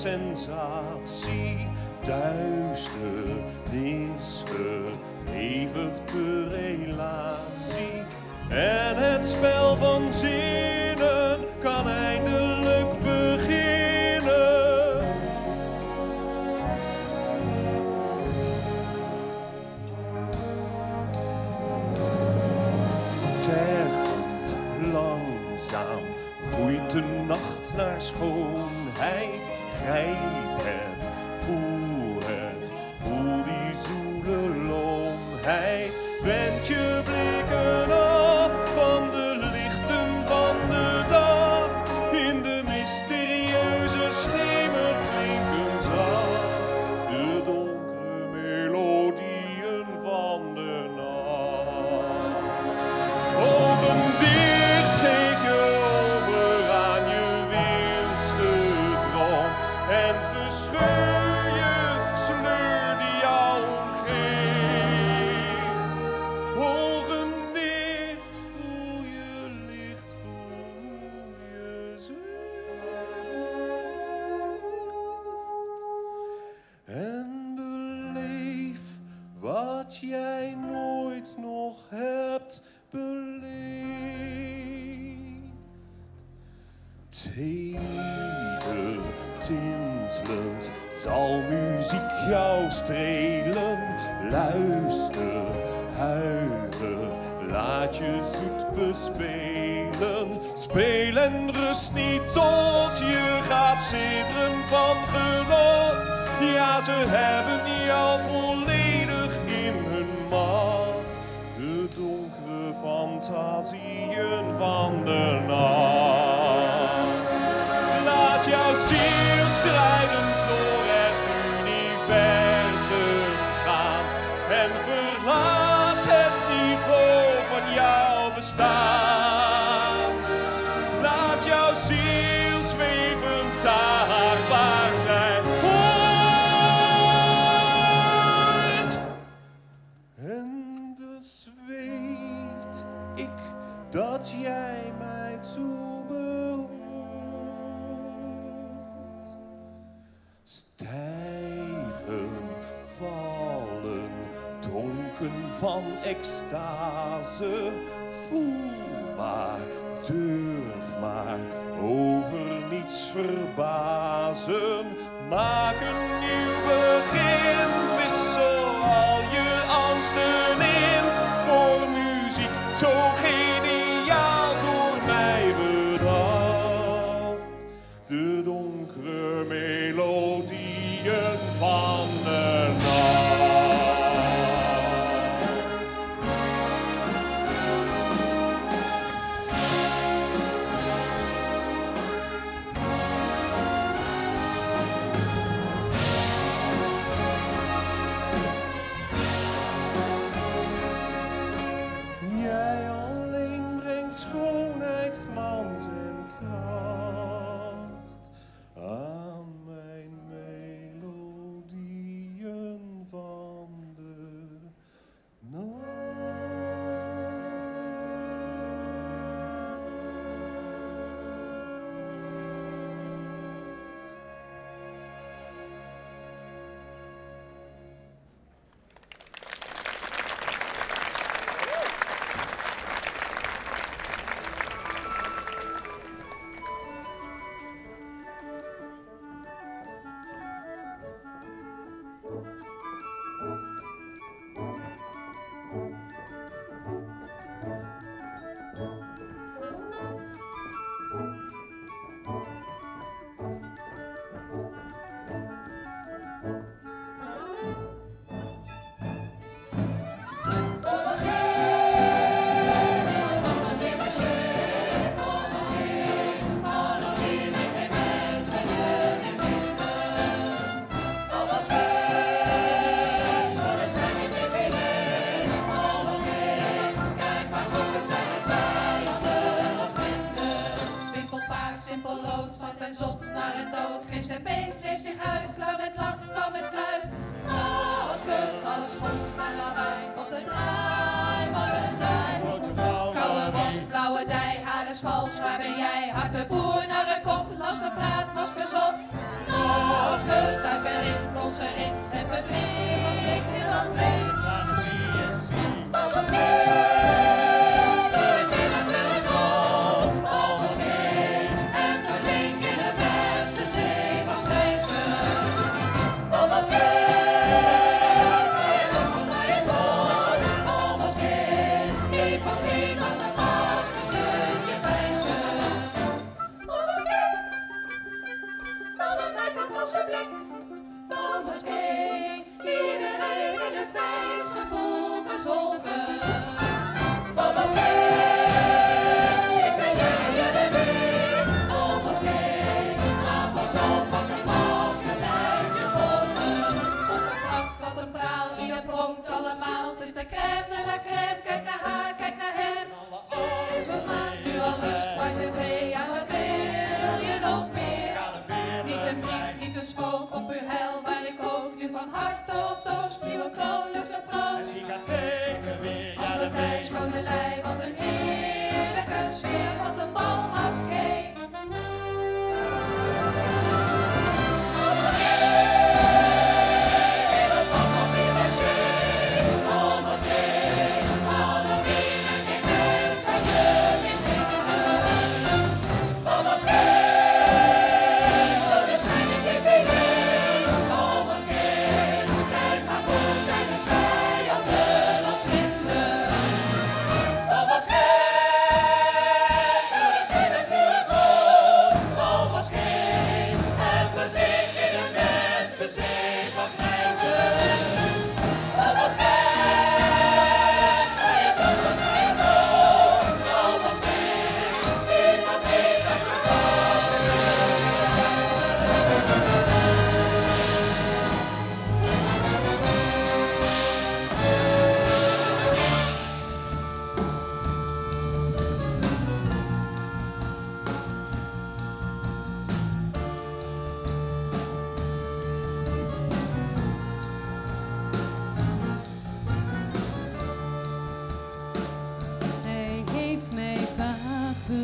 sensatie, duisternis te. Hij bent Teder, tintelend zal muziek jou strelen. Luister, huiver, laat je zoet bespelen. Spelen rust niet tot je gaat zitteren van genot. Ja, ze hebben jou volledig in hun macht. De donkere fantasieën van de nacht. staan. Laat jouw ziel zweven daar zij hoort. En dus weet ik dat jij mij toebehoort. Stijl. van extase. Voel maar, durf maar, over niets verbazen. Maak een nieuw begin, wissel al je angsten in voor muziek zo De boer naar een kop, las de praatmaskers op. Maskers, stak erin, plons erin en verdween in wat weet. Kind, iedereen in het feestgevoel verzwolgen. Mama's kind, ik ben jij de weer. Mama's kind, maar pas op, want een masker je volgen. Wat een wat een praal, ieder pronkt allemaal. Het is de crème de la crème, kijk naar haar, kijk naar hem. Zij is een man, nu al rust, maar cv, ja van harte op toost. Nieuwe kroon, lucht op proost. Die gaat zeker weer. Ja, dat ik. schone lei, wat een heerlijke sfeer, wat een balmaskee.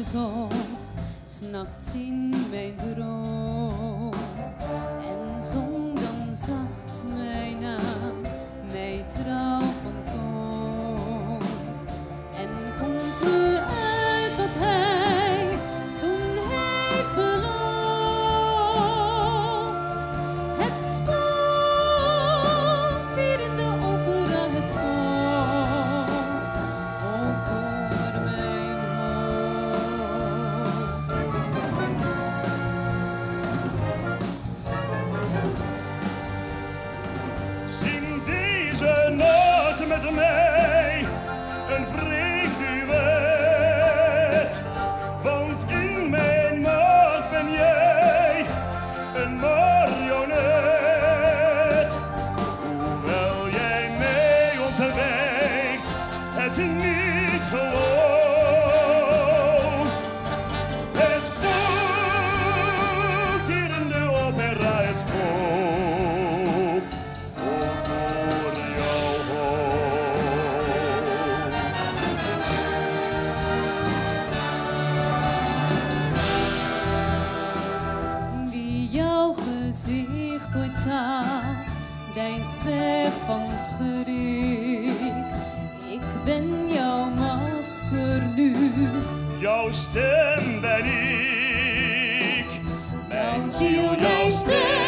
Vaak bezocht, s'nachts in mijn droom. En zong dan zacht mijn naam, mij trouw stem ben ik,